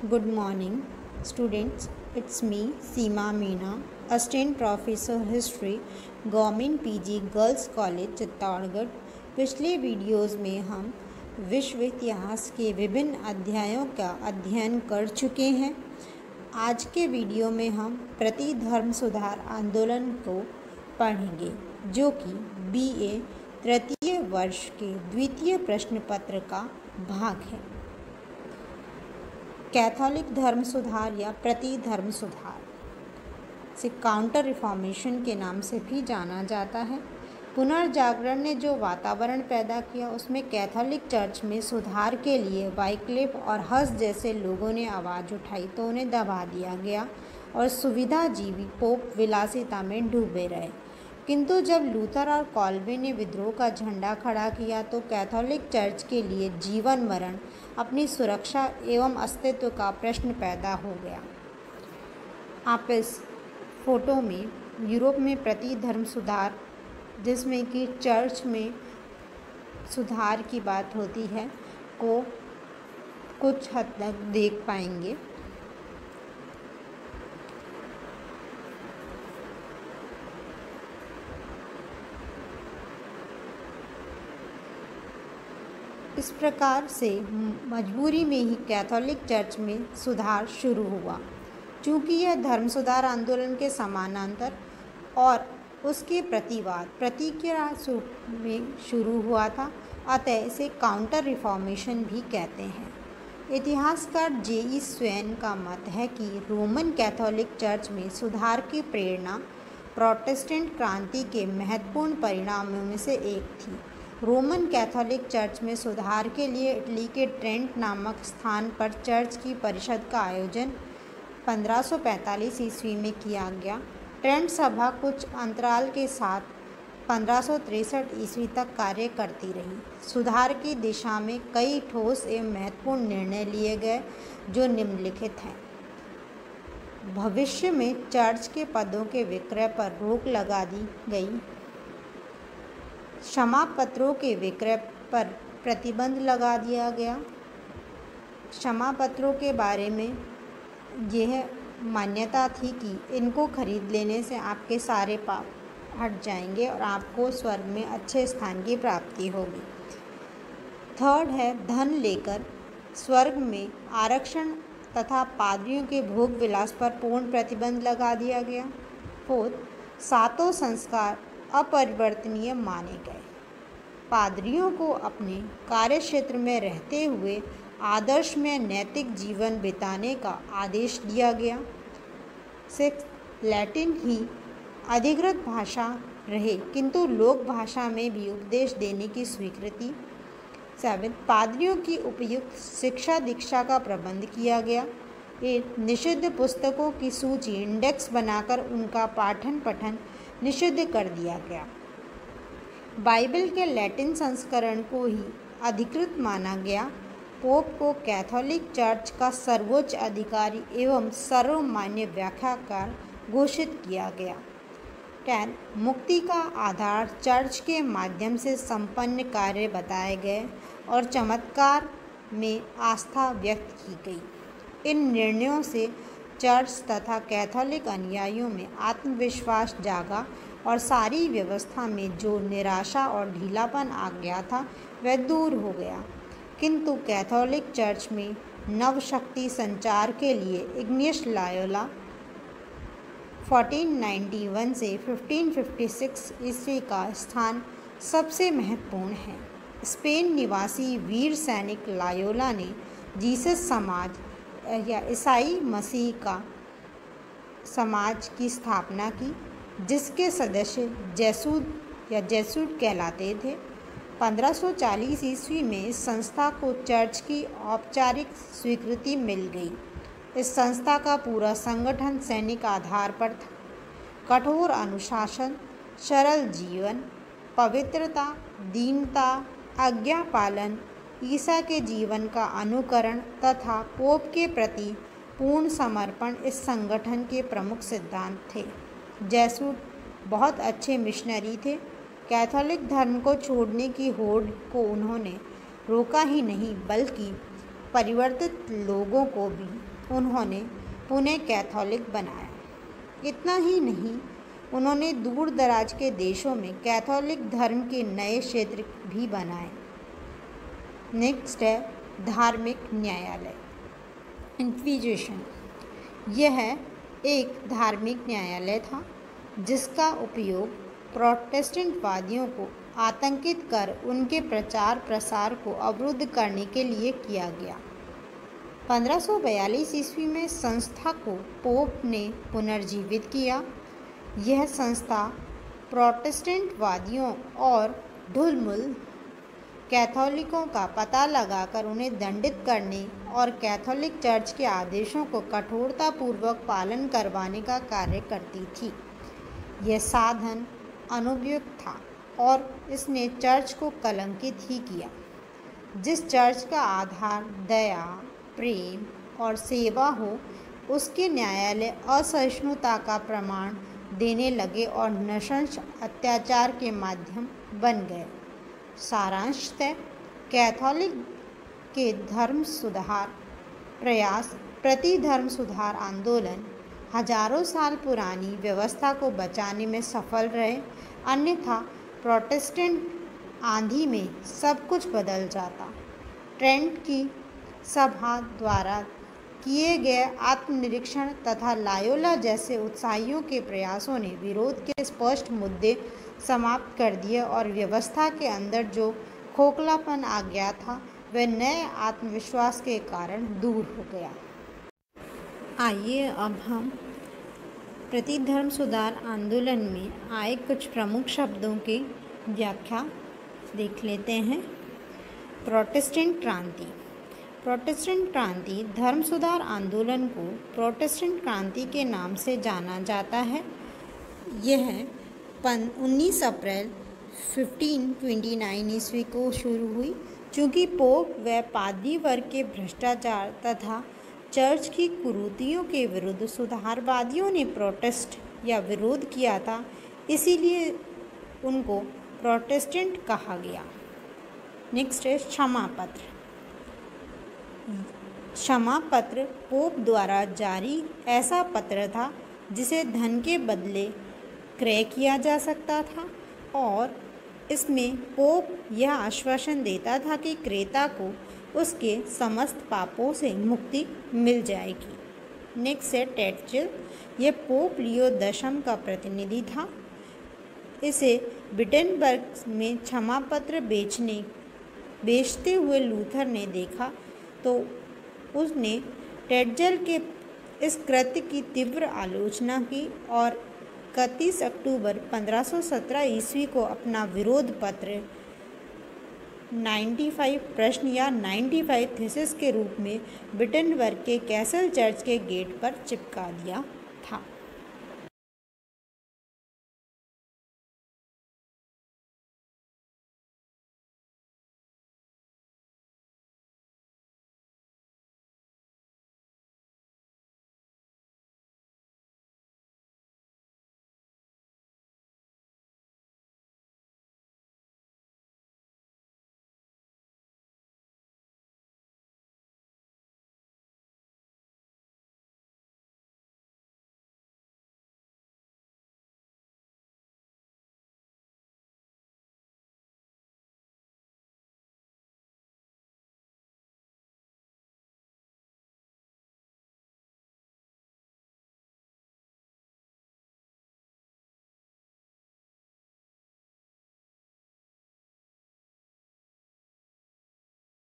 Good morning, students. It's me, Seema Meena, Assistant Professor History, government PG girls college Chittorgarh पिछले videos में हम विश्व इतिहास के विभिन्न अध्यायों का अध्ययन कर चुके हैं। आज के वीडियो में हम प्रति धर्म सुधार आंदोलन को पढ़ेंगे जो कि बीए तृतीय वर्ष के द्वितीय प्रश्न पत्र का भाग है। कैथोलिक धर्म सुधार या प्रति धर्म सुधार। से काउंटर रिफॉर्मेशन के नाम से भी जाना जाता है। पुनर्जागरण ने जो वातावरण पैदा किया, उसमें कैथोलिक चर्च में सुधार के लिए वाइक्लिफ और हस जैसे लोगों ने आवाज़ उठाई तो उन्हें दबा दिया गया और सुविधाजीवी पोप विलासिता में डूबे रहे। किंतु जब लूथर और कॉल्वे ने विद्रोह का झंडा खड़ा किया तो कैथोलिक चर्च के लिए जीवन मरण, अपनी सुरक्षा एवं अस्तित्व का प्रश्न पैदा हो गया। आप इस फ़ोटो में यूरोप में प्रति धर्म सुधार, जिसमें कि चर्च में सुधार की बात होती है, को कुछ हद तक देख पाएँगे। इस प्रकार से मजबूरी में ही कैथोलिक चर्च में सुधार शुरू हुआ। चूँकि यह धर्म सुधार आंदोलन के समानांतर और उसके प्रतिवाद, प्रतिक्रिया में शुरू हुआ था, अतः इसे काउंटर रिफॉर्मेशन भी कहते हैं। इतिहासकार जे ई स्वैन का मत है कि रोमन कैथोलिक चर्च में सुधार की प्रेरणा प्रोटेस्टेंट क्रांति के महत्वपूर्ण परिणामों में से एक थी। रोमन कैथोलिक चर्च में सुधार के लिए इटली के ट्रेंट नामक स्थान पर चर्च की परिषद का आयोजन 1545 ईस्वी में किया गया। ट्रेंट सभा कुछ अंतराल के साथ पंद्रह ईस्वी तक कार्य करती रही। सुधार की दिशा में कई ठोस एवं महत्वपूर्ण निर्णय लिए गए, जो निम्नलिखित हैं। भविष्य में चर्च के पदों के विक्रय पर रोक लगा दी गई। क्षमा पत्रों के विक्रय पर प्रतिबंध लगा दिया गया। क्षमा पत्रों के बारे में यह मान्यता थी कि इनको खरीद लेने से आपके सारे पाप हट जाएँगे और आपको स्वर्ग में अच्छे स्थान की प्राप्ति होगी। थर्ड है, धन लेकर स्वर्ग में आरक्षण तथा पादरियों के भोग विलास पर पूर्ण प्रतिबंध लगा दिया गया। फोर्थ, सातों संस्कार अपरिवर्तनीय माने गए। पादरियों को अपने कार्य क्षेत्र में रहते हुए आदर्श में नैतिक जीवन बिताने का आदेश दिया गया। सिक्स लैटिन ही अधिकृत भाषा रहे, किंतु लोक भाषा में भी उपदेश देने की स्वीकृति। सेवन, पादरियों की उपयुक्त शिक्षा दीक्षा का प्रबंध किया गया। एट, निषिद्ध पुस्तकों की सूची इंडेक्स बनाकर उनका पाठन पठन निषिद्ध कर दिया गया। बाइबल के लैटिन संस्करण को ही अधिकृत माना गया। पोप को कैथोलिक चर्च का सर्वोच्च अधिकारी एवं सर्वमान्य व्याख्याकार घोषित किया गया। टेन मुक्ति का आधार चर्च के माध्यम से संपन्न कार्य बताए गए और चमत्कार में आस्था व्यक्त की गई। इन निर्णयों से चर्च तथा कैथोलिक अनुयायियों में आत्मविश्वास जागा और सारी व्यवस्था में जो निराशा और ढीलापन आ गया था, वह दूर हो गया। किंतु कैथोलिक चर्च में नवशक्ति संचार के लिए इग्निश लायोला 1491 से 1556 ईस्वी का स्थान सबसे महत्वपूर्ण है। स्पेन निवासी वीर सैनिक लायोला ने जीसस समाज या ईसाई मसीह का समाज की स्थापना की, जिसके सदस्य जैसूद या जैसूद कहलाते थे। 1540 ईस्वी में इस संस्था को चर्च की औपचारिक स्वीकृति मिल गई। इस संस्था का पूरा संगठन सैनिक आधार पर था। कठोर अनुशासन, सरल जीवन, पवित्रता, दीनता, आज्ञा पालन ईसा के जीवन का अनुकरण तथा पोप के प्रति पूर्ण समर्पण इस संगठन के प्रमुख सिद्धांत थे। जैसूट बहुत अच्छे मिशनरी थे। कैथोलिक धर्म को छोड़ने की होड़ को उन्होंने रोका ही नहीं, बल्कि परिवर्तित लोगों को भी उन्होंने पुनः कैथोलिक बनाया। इतना ही नहीं, उन्होंने दूर दराज के देशों में कैथोलिक धर्म के नए क्षेत्र भी बनाए। नेक्स्ट है धार्मिक न्यायालय। इंक्विजिशन यह एक धार्मिक न्यायालय था, जिसका उपयोग प्रोटेस्टेंट वादियों को आतंकित कर उनके प्रचार प्रसार को अवरुद्ध करने के लिए किया गया। 1542 ईस्वी में संस्था को पोप ने पुनर्जीवित किया। यह संस्था प्रोटेस्टेंट वादियों और ढुलमुल कैथोलिकों का पता लगाकर उन्हें दंडित करने और कैथोलिक चर्च के आदेशों को कठोरतापूर्वक पालन करवाने का कार्य करती थी। यह साधन अनुपयुक्त था और इसने चर्च को कलंकित ही किया। जिस चर्च का आधार दया, प्रेम और सेवा हो, उसके न्यायालय असहिष्णुता का प्रमाण देने लगे और नशंस अत्याचार के माध्यम बन गए। सारांश तय। कैथोलिक के धर्म सुधार, प्रयास, प्रति धर्म सुधार आंदोलन, हज़ारों साल पुरानी व्यवस्था को बचाने में सफल रहे। अन्यथा, प्रोटेस्टेंट आंधी में सब कुछ बदल जाता। ट्रेंट की सभा द्वारा किए गए आत्मनिरीक्षण तथा लायोला जैसे उत्साहियों के प्रयासों ने विरोध के स्पष्ट मुद्दे समाप्त कर दिए और व्यवस्था के अंदर जो खोखलापन आ गया था, वह नए आत्मविश्वास के कारण दूर हो गया। आइए अब हम प्रतिधर्म सुधार आंदोलन में आए कुछ प्रमुख शब्दों की व्याख्या देख लेते हैं। प्रोटेस्टेंट क्रांति। प्रोटेस्टेंट क्रांति धर्म सुधार आंदोलन को प्रोटेस्टेंट क्रांति के नाम से जाना जाता है। यह पन, उन्नीस अप्रैल 1529 ईस्वी को शुरू हुई, चूँकि पोप व पादी वर्ग के भ्रष्टाचार तथा चर्च की कुरूतियों के विरुद्ध सुधारवादियों ने प्रोटेस्ट या विरोध किया था, इसीलिए उनको प्रोटेस्टेंट कहा गया। नेक्स्ट है क्षमा पत्र क्षमा पत्र पोप द्वारा जारी ऐसा पत्र था, जिसे धन के बदले क्रय किया जा सकता था और इसमें पोप यह आश्वासन देता था कि क्रेता को उसके समस्त पापों से मुक्ति मिल जाएगी। नेक्स्ट है टेटचिल यह पोप लियो दशम का प्रतिनिधि था। इसे बिटनबर्ग में क्षमा पत्र बेचने, बेचते हुए लूथर ने देखा तो उसने टेडजल के इस कृत्य की तीव्र आलोचना की और इकतीस अक्टूबर 1517 ईस्वी को अपना विरोध पत्र 95 प्रश्न या 95 थीसिस के रूप में ब्रिटेनवर्ग के कैसल चर्च के गेट पर चिपका दिया था।